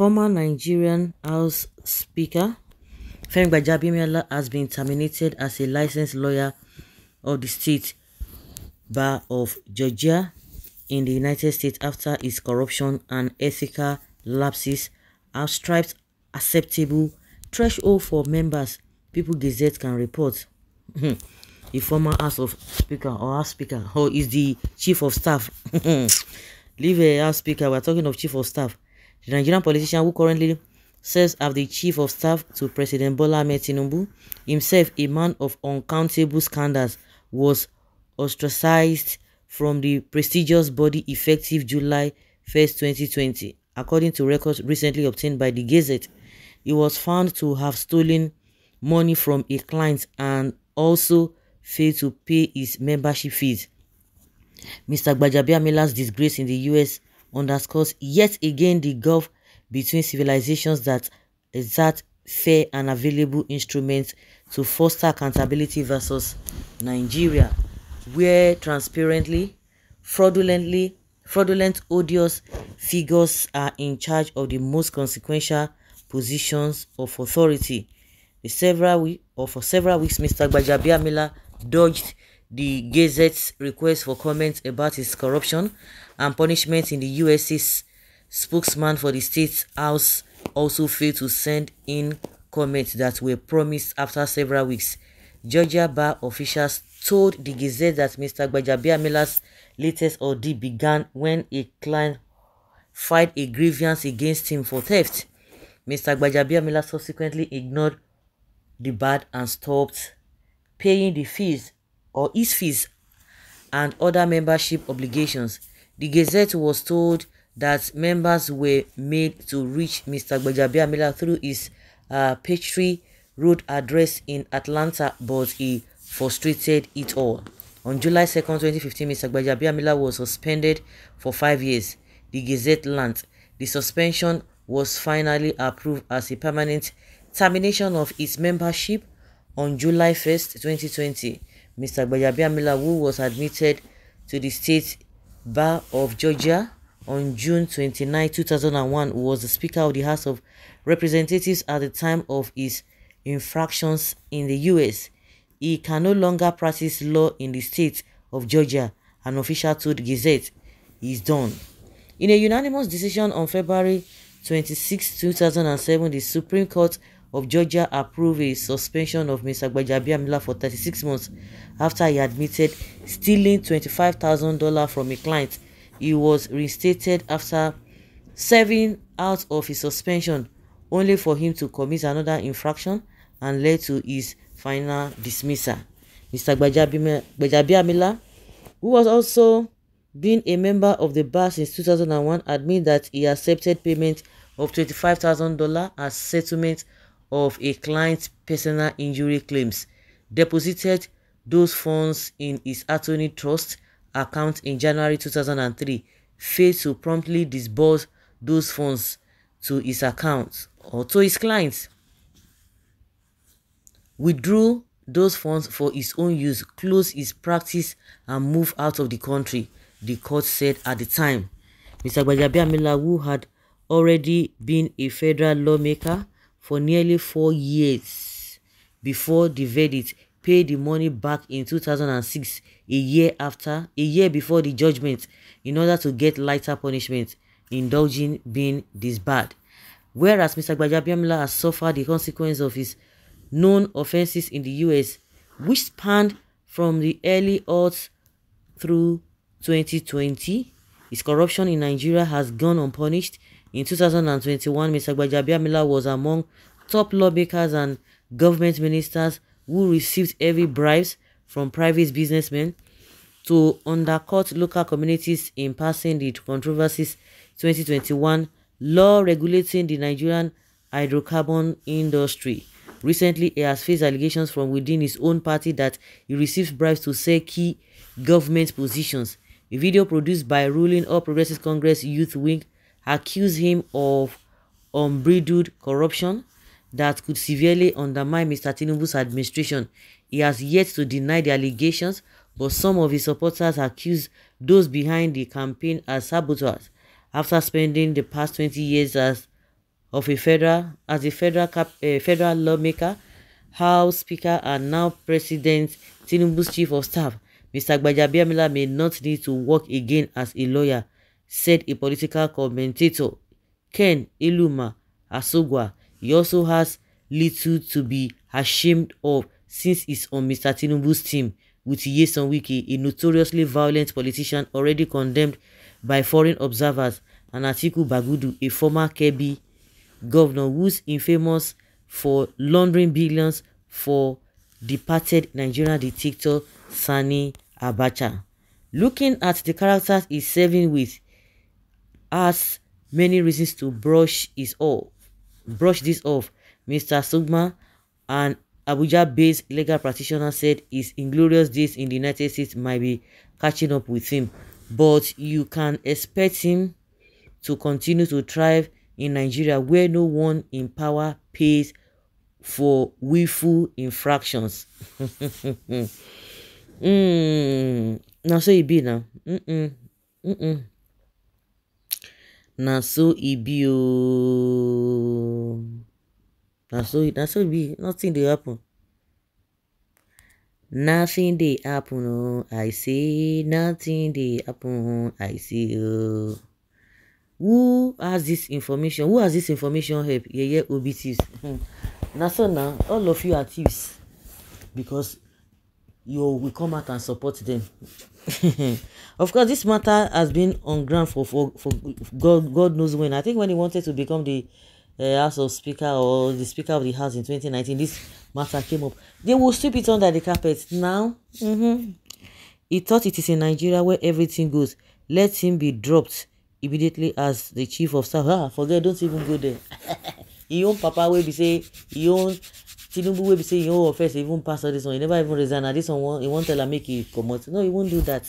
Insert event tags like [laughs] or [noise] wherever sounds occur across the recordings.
Former Nigerian House Speaker Femi Gbajabiamila has been terminated as a licensed lawyer of the State Bar of Georgia in the United States after his corruption and ethical lapses outstripped acceptable threshold for members, People Gazette can report. Hmm, the former House of Speaker or House Speaker or is the Chief of Staff. [laughs] Leave a House Speaker, we're talking of Chief of Staff. The Nigerian politician who currently serves as the Chief of Staff to President Bola Ahmed Tinubu, himself a man of uncountable scandals, was ostracized from the prestigious body effective July 1, 2020. According to records recently obtained by the Gazette, he was found to have stolen money from a client and also failed to pay his membership fees. Mr. Gbajabiamila's disgrace in the US underscores yet again the gulf between civilizations that exert fair and available instruments to foster accountability versus Nigeria, where transparently, fraudulently, fraudulent, odious figures are in charge of the most consequential positions of authority. The several week, or for several weeks, Mr. Gbajabiamila dodged the Gazette's request for comments about his corruption and punishment in the US's spokesman for the state house also failed to send in comments that were promised after several weeks. Georgia bar officials told the Gazette that Mr. Gbajabiamila's latest ordeal began when a client filed a grievance against him for theft. Mr. Gbajabiamila subsequently ignored the bad and stopped paying the fees or his fees and other membership obligations. The Gazette was told that members were made to reach Mr. Gbajabiamila through his uh, Peachtree Road address in Atlanta, but he frustrated it all. On July 2, 2015, Mr. Gbajabiamila was suspended for five years. The Gazette learned the suspension was finally approved as a permanent termination of its membership on July 1st, 2020. Mr. Gbajabiamila, who was admitted to the State Bar of Georgia on June 29, 2001, was the Speaker of the House of Representatives at the time of his infractions in the U.S. He can no longer practice law in the state of Georgia, an official told Gazette. Is done. In a unanimous decision on February 26, 2007, the Supreme Court of Georgia approved a suspension of Mr. Gbajabiamila for 36 months after he admitted stealing $25,000 from a client. He was reinstated after serving out of his suspension only for him to commit another infraction and led to his final dismissal. Mr. Gbajabiamila, who was also been a member of the bar since 2001, admitted that he accepted payment of $25,000 as settlement of a client's personal injury claims, deposited those funds in his attorney trust account in January 2003, failed to promptly disburse those funds to his account or to his clients, withdrew those funds for his own use, closed his practice and moved out of the country, the court said at the time. Mr. Gbajabiamila, who had already been a federal lawmaker for nearly four years before the verdict paid the money back in 2006 a year after a year before the judgment in order to get lighter punishment indulging being disbarred whereas mr gbajabiamila has suffered the consequence of his known offenses in the us which spanned from the early aughts through 2020 his corruption in nigeria has gone unpunished in 2021, Mr. Gbajabiamila was among top lawmakers and government ministers who received heavy bribes from private businessmen to undercut local communities in passing the controversies 2021 law regulating the Nigerian hydrocarbon industry. Recently, he has faced allegations from within his own party that he received bribes to sell key government positions. A video produced by ruling All Progressives Congress Youth Wing accused him of unbridled corruption that could severely undermine Mr. Tinubu's administration. He has yet to deny the allegations, but some of his supporters accuse those behind the campaign as saboteurs after spending the past 20 years as of a federal as a federal cap, uh, federal lawmaker, House Speaker, and now President Tinubu's chief of staff, Mr. Gbajabiamila may not need to work again as a lawyer, said a political commentator, Ken Iluma Asogwa. He also has little to be ashamed of since he's on Mr. Tinubu's team with Yeson Wiki, a notoriously violent politician already condemned by foreign observers, and Atiku Bagudu, a former Kebbi governor who's infamous for laundering billions for departed Nigerian dictator Sani Abacha. Looking at the characters he's serving with has many reasons to brush his off, brush this off. Mr. Sugma, an Abuja-based legal practitioner, said his inglorious days in the United States might be catching up with him, but you can expect him to continue to thrive in Nigeria where no one in power pays for willful infractions. [laughs] mm, na so e be now. Mm -mm, mm -mm. Na so e be ooo. Na so na so be. Nothing dey happen. Nothing dey happen oh. I say nothing dey happen. I say oh who has this information who has this information help yeye obi thieves hmm. na so na all of you are thieves because you will come out and support them. [laughs] Of course this matter has been on ground for for for god god knows when. I think when he wanted to become the uh, house of speaker or the speaker of the house in 2019 this matter came up. They will sweep it under the carpet now. Mm -hmm. he thought it is in nigeria where everything goes. Let him be dropped immediately as the chief of staff. Ah forget don't even go there. [laughs] E own papa wey be say e own tinubu wey be say e own offence even pass all this one. He never even resign. Na this one he wan tell am make he comot. No he won't do that.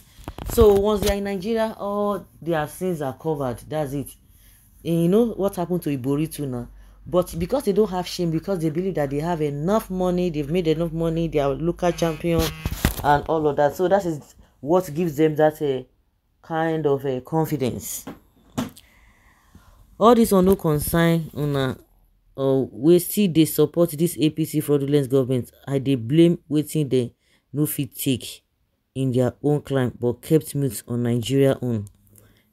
So once they are in nigeria all their sins are covered. That's it. And you know what happened to ibori too now? But because they don't have shame because they believe that they have enough money they've made enough money they are local champion and all of that. So that is what gives them that uh, kind of uh, confidence. All dis one no concern una or wey still dey support dis apc fraudulent government. I dey blame wetin dem no fit take in dia own crime but kept mute on nigeria own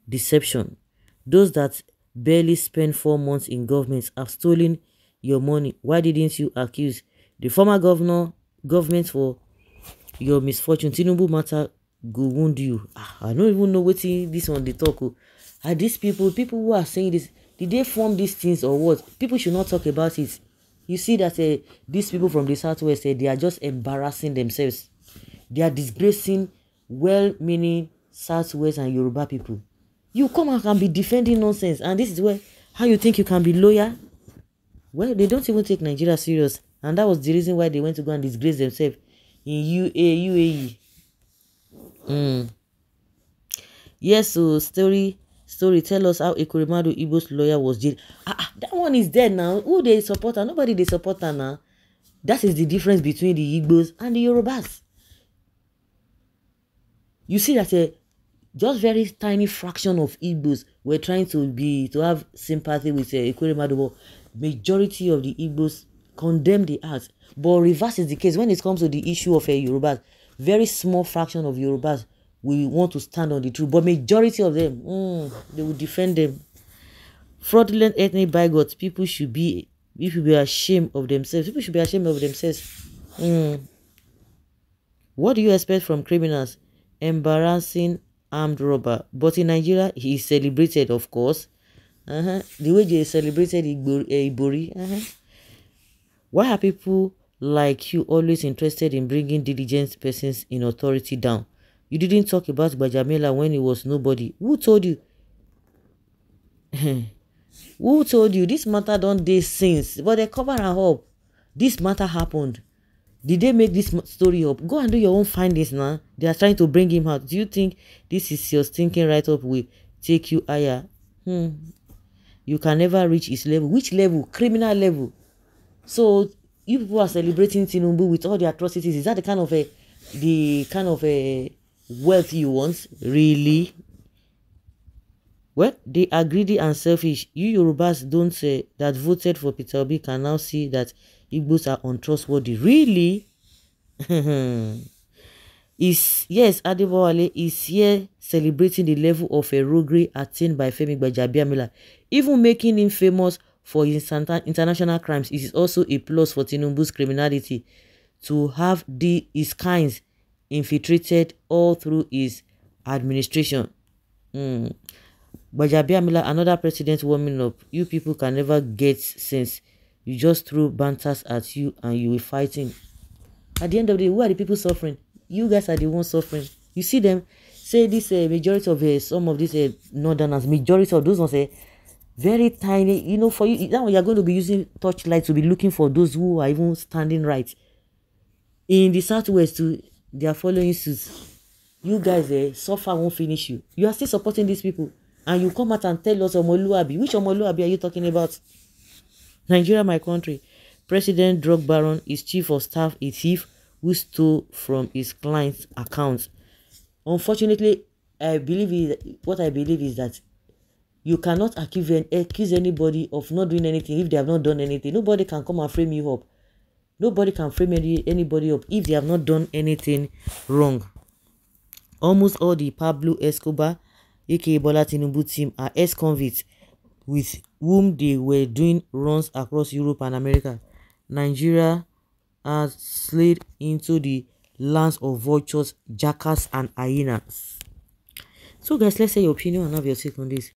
deception. Those that barely spend four months in government have stolen your money. Why didn't you accuse the former governor government for your misfortune? Tinubu matter go wound you. Ah, i no even know wetin dis one dey talk o. Are these people people who are saying this did they form these things or what? People should not talk about it. You see that uh, these people from the southwest uh, they are just embarrassing themselves. They are disgracing well-meaning southwest and yoruba people. You come out and be defending nonsense and this is where how you think you can be lawyer well they don't even take nigeria serious and that was the reason why they went to go and disgrace themselves in UA, UAE. Mm. Yes, so story story tell us how Ekuremadu Igbo's lawyer was jailed. Ah, ah, that one is dead now. Who they support her? Nobody they support her now. That is the difference between the Igbos and the Yorubas. You see that a eh, just very tiny fraction of Igbos were trying to be to have sympathy with uh, Ekuremadu, majority of the Igbos condemn the act. But reverse is the case when it comes to the issue of uh, Yorubas. Very small fraction of Yorubas we want to stand on the truth but majority of them mm, they will defend them fraudulent ethnic bigots people should be people be ashamed of themselves people should be ashamed of themselves mm. what do you expect from criminals embarrassing armed robber but in nigeria he is celebrated of course uh -huh. the way they celebrated ibori uh -huh. why are people like you always interested in bringing diligent persons in authority down You didn't talk about Bajamela when he was nobody. Who told you? [laughs] Who told you? This matter don't dey since, but they cover am up. This matter happened. Did they make this story up? Go and do your own findings now. They are trying to bring him out. Do you think this is your thinking right up will take you higher? Hmm. You can never reach his level. Which level? Criminal level. So you people are celebrating Tinubu with all the atrocities. Is that the kind of a the kind of a wealth you want really Well, they are greedy and selfish. You Yorubas don't say that voted for Peter Obi can now see that Igbos are untrustworthy. Really? [laughs] is yes, Adebowale is here celebrating the level of roguery attained by Femi Gbajabiamila, even making him famous for his international crimes. It is also a plus for Tinubu's criminality to have the his kinds infiltrated all through his administration. Mm. Gbajabiamila, another president warming up. You people can never get sense. You just throw banters at you and you will fighting. At the end of the day, who are the people suffering? You guys are the ones suffering. You see them say this uh, majority of uh, some of these uh, northerners, majority of those ones uh, very tiny. You know, for you now you're going to be using torchlight to be looking for those who are even standing right. In the southwest, too, they are following suit. You guys, uh, suffer won't finish you. You are still supporting these people and you come out and tell us Omoluabi. Which Omoluabi are you talking about? Nigeria, my country. President drug baron is chief of staff a thief who stole from his client's account. Unfortunately, I believe is, what I believe is that you cannot accuse, accuse anybody of not doing anything if they have not done anything. Nobody can come and frame you up. Nobody can frame any, anybody up if they have not done anything wrong. Almost all the Pablo Escobar aka Bola Tinubu team are ex-convicts with whom they were doing runs across Europe and America. Nigeria has slid into the lands of vultures, jackals and hyenas. So guys, let's say your opinion and have your take on this.